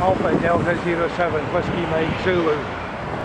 Alpha Delta 07 Whiskey Mike Zulu.